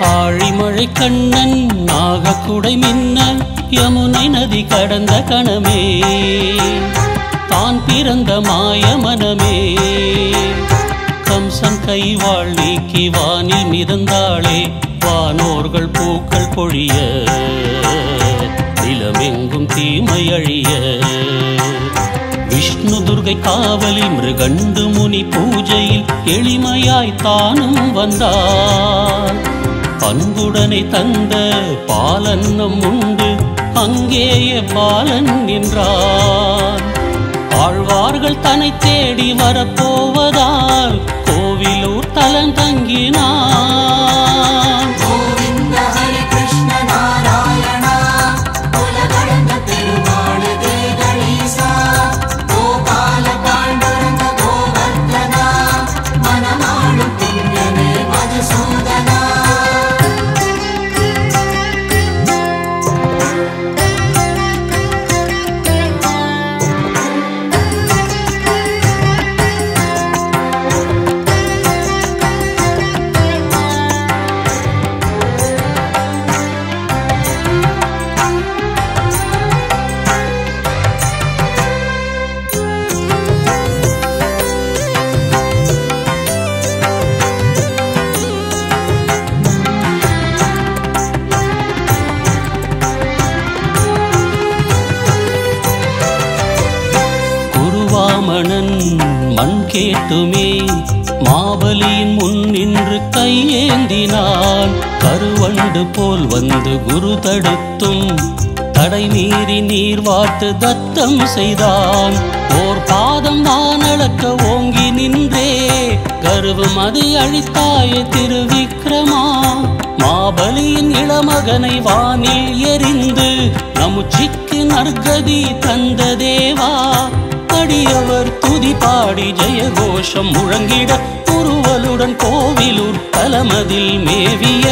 ஆழிமழை கண்ணன் நாகக்குடை மின்ன யமுனை நதி கடந்த கணமே. தான் பிறந்த மாய மனமே. கம்சன் கைவாள் நீக்கி வானில் மிதந்தாளே. வானோர்கள் பூக்கள் பொழிய நிலமெங்கும் தீமை அழிய. விஷ்ணு துர்கை காவலில் மிருகண்டு முனி பூஜையில் எளிமையாய் தானும் வந்தார் அன்புடனை தந்த பாலன்னம் உண்டு. அங்கேயே பாலன் நின்றார் ஆழ்வார்கள் தன்னை தேடி வரப்போவதால் கோவிலூர் தலன் தங்கினான். குருவாமணன் மண் கேட்டுமே. மாபலியின் முன் நின்று கையேந்தினான். கருவண்டு போல் வந்து குரு தடுத்தும். தடை மீறி நீர் வாட்டு தத்தம் செய்தான். ஓர் பாதம் வானளக்க ஓங்கி நின்றே. கருவும் அது அழித்தாய திருவிக்ரமா. மாபலியின் இளமகனை வானில் எரிந்து. நமுச்சிக்க நற்கதி தந்த தேவா அடியவர் துதி பாடி ஜெய கோஷம் முழங்கிட குருவலுடன் கோவிலூர் தலமதில் மேவிய.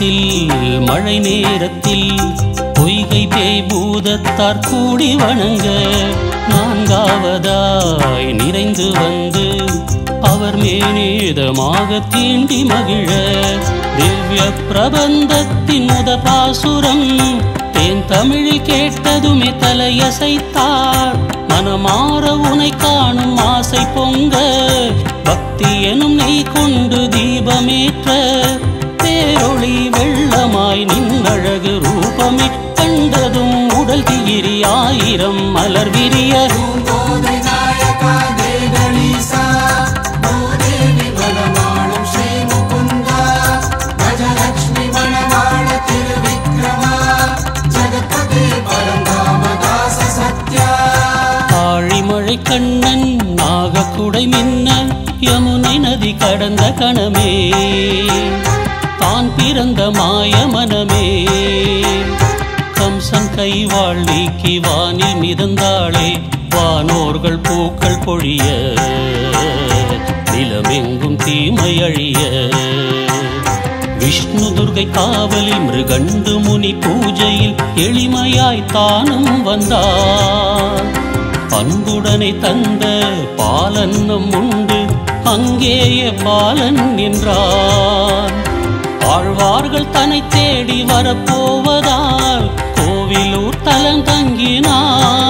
நேரத்தில் மழை நேரத்தில் பொய்கை பேய் பூதத்தார் கூடி வணங்க. நான்காவதாய் நிறைந்து வந்து அவர் மேனேதமாக தீண்டி மகிழ. திவ்ய பிரபந்தத்தின் முத பாசுரம் தேன் தமிழில் கேட்டதுமே தலையசைத்தார் மனமாற உனை காணும் ஆசை பொங்க பக்தி எனும் நெய் கொண்டு தீபமேற்ற திகிரி ஆயிரம் மலர் விரிய. பூங்கோதை நாயகா தேவலீசா கண்ணன் நாகக்குடை மின்ன யமுனை நதி கடந்த கணமே. தான் பிறந்த மாய மனமே கைவாள் வானில் மிதந்தாளே வானோர்கள் பூக்கள் பொழிய நிலமெங்கும் தீமை அழிய. விஷ்ணு துர்கை காவலில் மிருகண்டு முனி பூஜையில் எளிமையாய் தானும் வந்தார் அன்புடனை தந்த பாலன்னம் உண்டு அங்கேயே பாலன் நின்றான். ஆழ்வார்கள் தன்னை தேடி வரப்போவதால் கோவிலூர் தலம் தங்கினான்